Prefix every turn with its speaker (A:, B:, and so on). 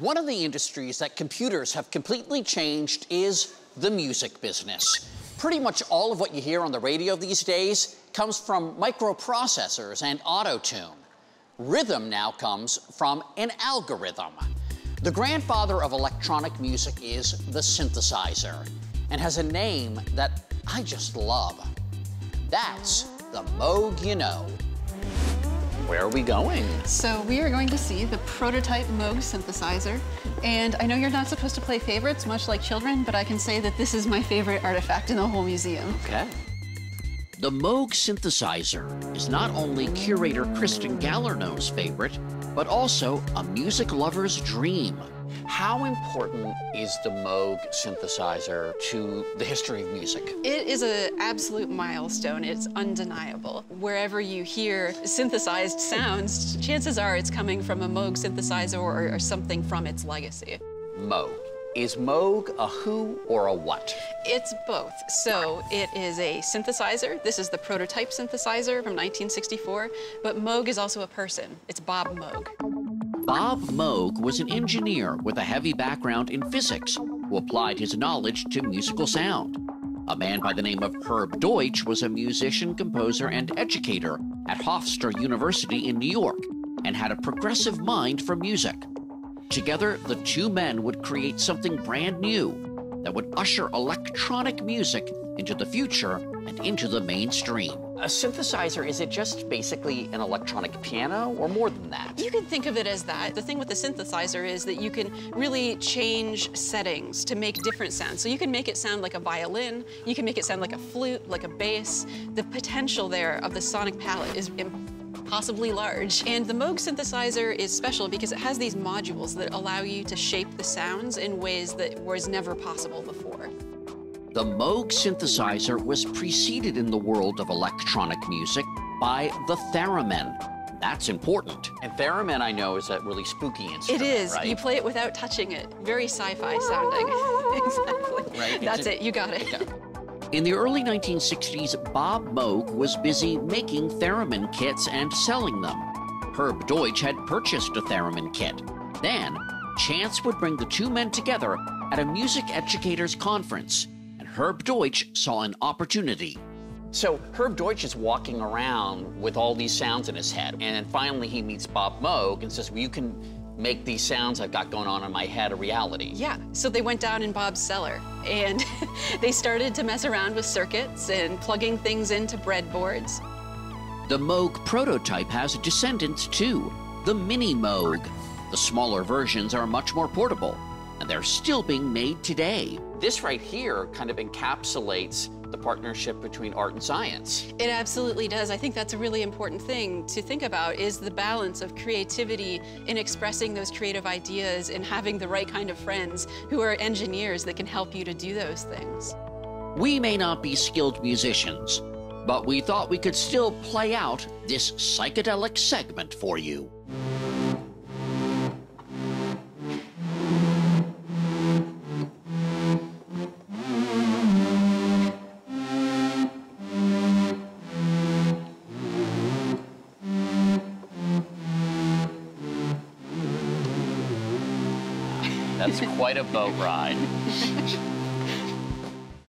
A: One of the industries that computers have completely changed is the music business. Pretty much all of what you hear on the radio these days comes from microprocessors and auto-tune. Rhythm now comes from an algorithm. The grandfather of electronic music is the synthesizer and has a name that I just love. That's the Moog you know. Where are we going?
B: So we are going to see the prototype Moog synthesizer. And I know you're not supposed to play favorites, much like children, but I can say that this is my favorite artifact in the whole museum.
A: Okay.
C: The Moog synthesizer is not only curator Kristen Gallerneaux's favorite, but also a music lover's dream.
A: How important is the Moog synthesizer to the history of music?
B: It is an absolute milestone. It's undeniable. Wherever you hear synthesized sounds, chances are it's coming from a Moog synthesizer or, or something from its legacy.
A: Moog. Is Moog a who or a what?
B: It's both. So it is a synthesizer. This is the prototype synthesizer from 1964, but Moog is also a person. It's Bob Moog.
C: Bob Moog was an engineer with a heavy background in physics who applied his knowledge to musical sound. A man by the name of Herb Deutsch was a musician, composer, and educator at Hofstra University in New York and had a progressive mind for music. Together, the two men would create something brand new that would usher electronic music into the future and into the mainstream.
A: A synthesizer, is it just basically an electronic piano or more than that?
B: You can think of it as that. The thing with the synthesizer is that you can really change settings to make different sounds. So you can make it sound like a violin, you can make it sound like a flute, like a bass. The potential there of the sonic palette is impossibly large. And the Moog synthesizer is special because it has these modules that allow you to shape the sounds in ways that was never possible before.
C: The Moog synthesizer was preceded in the world of electronic music by the theremin. That's important.
A: And theremin, I know, is a really spooky instrument.
B: It is.
A: Right?
B: You play it without touching it. Very sci-fi sounding. exactly.
A: Right.
B: That's it. You got it.
C: In the early 1960s, Bob Moog was busy making theremin kits and selling them. Herb Deutsch had purchased a theremin kit. Then, chance would bring the two men together at a music educators conference. Herb Deutsch saw an opportunity.
A: So Herb Deutsch is walking around with all these sounds in his head, and then finally he meets Bob Moog and says, well, you can make these sounds I've got going on in my head a reality.
B: Yeah, so they went down in Bob's cellar and they started to mess around with circuits and plugging things into breadboards.
C: The Moog prototype has descendants too, the Mini Moog. The smaller versions are much more portable, and they're still being made today.
A: This right here kind of encapsulates the partnership between art and science.
B: It absolutely does. I think that's a really important thing to think about is the balance of creativity in expressing those creative ideas and having the right kind of friends who are engineers that can help you to do those things.
C: We may not be skilled musicians, but we thought we could still play out this psychedelic segment for you.
A: That's quite a boat ride.